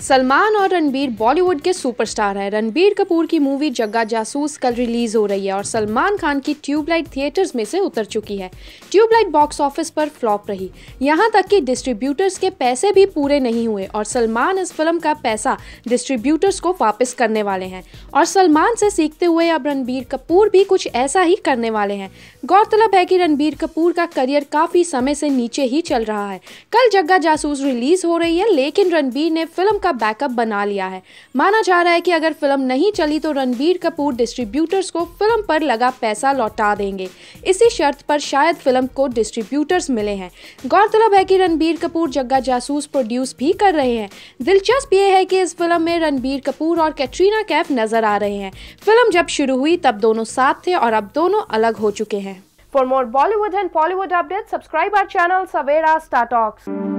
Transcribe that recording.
सलमान और रणबीर बॉलीवुड के सुपरस्टार हैं। रणबीर कपूर की मूवी जग्गा जासूस कल रिलीज़ हो रही है और सलमान खान की ट्यूबलाइट थिएटर्स में से उतर चुकी है। ट्यूबलाइट बॉक्स ऑफ़िस पर फ्लॉप रही। यहाँ तक कि डिस्ट्रीब्यूटर्स के पैसे भी पूरे नहीं हुए और सलमान इस फ़िल्म का पैसा डिस्ट्रीब्यूटर्स को वापस करने वाले हैं। और सलमान से सीखते हुए अब रणबीर कपूर भी कुछ ऐसा ही करने वाले हैं। गौरतलब है कि रणबीर कपूर का करियर काफ़ी समय से नीचे ही चल रहा है। कल जग्गा जासूस रिलीज़ हो रही है, लेकिन रणबीर ने फ़िल्म का बैकअप बना लिया है। माना जा रहा है कि अगर फ़िल्म नहीं चली तो रणबीर कपूर डिस्ट्रीब्यूटर्स को फ़िल्म पर लगा पैसा लौटा देंगे। इसी शर्त पर शायद फ़िल्म को डिस्ट्रीब्यूटर्स मिले हैं। गौरतलब है कि रणबीर कपूर जग्गा जासूस प्रोड्यूस भी कर रहे हैं। दिलचस्प ये है कि इस फ़िल्म में रणबीर कपूर और कैटरीना कैफ नज़र आ रहे हैं। फ़िल्म जब शुरू हुई तब दोनों साथ थे और अब दोनों अलग हो चुके हैं। For more Bollywood and Bollywood updates, subscribe our channel Savera Star Talks.